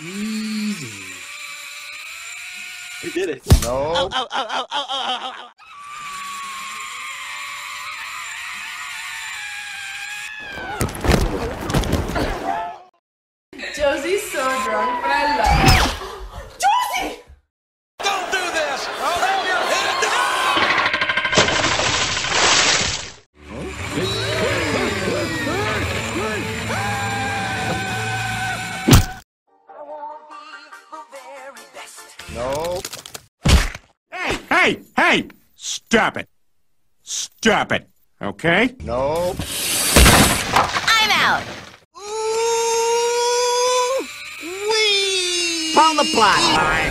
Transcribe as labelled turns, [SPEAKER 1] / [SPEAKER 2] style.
[SPEAKER 1] Easy.
[SPEAKER 2] We did it.
[SPEAKER 1] No.
[SPEAKER 3] Ow, ow, ow.
[SPEAKER 4] Josie's so drunk, but I love
[SPEAKER 1] No.
[SPEAKER 5] Hey, hey, hey! Stop it. Stop it. Okay?
[SPEAKER 1] No.
[SPEAKER 6] I'm out.
[SPEAKER 3] Ooh, Pull the plot line.